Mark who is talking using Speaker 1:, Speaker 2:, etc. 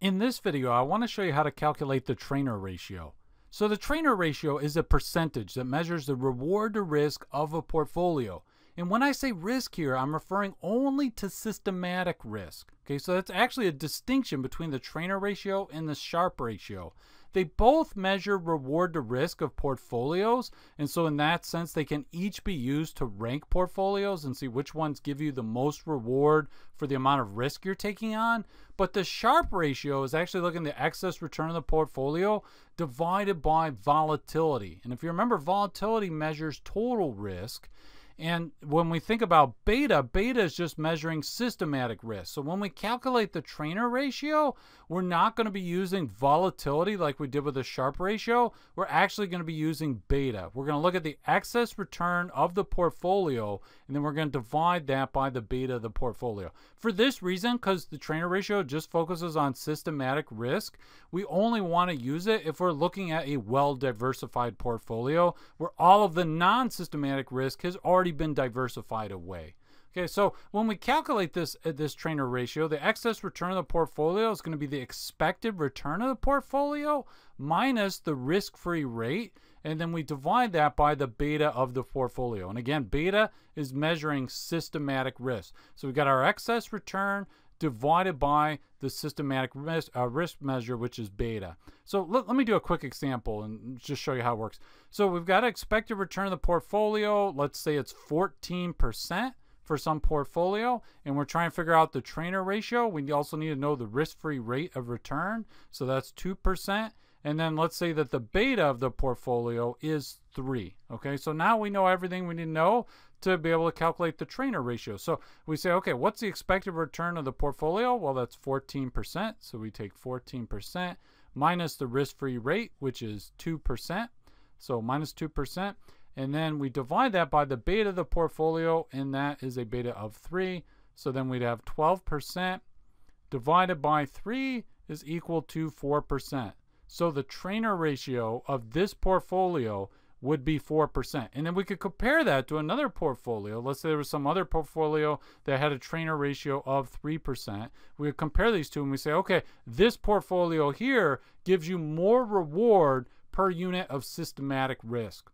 Speaker 1: In this video, I want to show you how to calculate the Treynor ratio. So the Treynor ratio is a percentage that measures the reward to risk of a portfolio. And when I say risk here, I'm referring only to systematic risk. Okay, so that's actually a distinction between the Treynor ratio and the Sharpe ratio. They both measure reward to risk of portfolios, and so in that sense, they can each be used to rank portfolios and see which ones give you the most reward for the amount of risk you're taking on. But the Sharpe ratio is actually looking at the excess return of the portfolio divided by volatility. And if you remember, volatility measures total risk. And when we think about beta, beta is just measuring systematic risk. So when we calculate the Treynor ratio, we're not going to be using volatility like we did with the Sharpe ratio. We're actually going to be using beta. We're going to look at the excess return of the portfolio, and then we're going to divide that by the beta of the portfolio. For this reason, because the Treynor ratio just focuses on systematic risk, we only want to use it if we're looking at a well-diversified portfolio where all of the non-systematic risk has already already been diversified away. Okay, so when we calculate this uh, this Treynor ratio, the excess return of the portfolio is going to be the expected return of the portfolio minus the risk-free rate, and then we divide that by the beta of the portfolio. And again, beta is measuring systematic risk. So we've got our excess return divided by the systematic risk, uh, risk measure, which is beta. So let, let, me do a quick example and just show you how it works. So we've got expected return of the portfolio. Let's say it's 14% for some portfolio, and we're trying to figure out the Treynor ratio. We also need to know the risk-free rate of return. So that's 2%. And then let's say that the beta of the portfolio is 3. Okay, so now we know everything we need to know to be able to calculate the Treynor ratio. So we say, okay, what's the expected return of the portfolio? Well, that's 14%. So we take 14% minus the risk-free rate, which is 2%. So minus 2%. And then we divide that by the beta of the portfolio, and that is a beta of 3. So then we'd have 12% divided by 3 is equal to 4%. So the Treynor ratio of this portfolio would be 4%. And then we could compare that to another portfolio. Let's say there was some other portfolio that had a Treynor ratio of 3%. We would compare these two and we say, okay, this portfolio here gives you more reward per unit of systematic risk.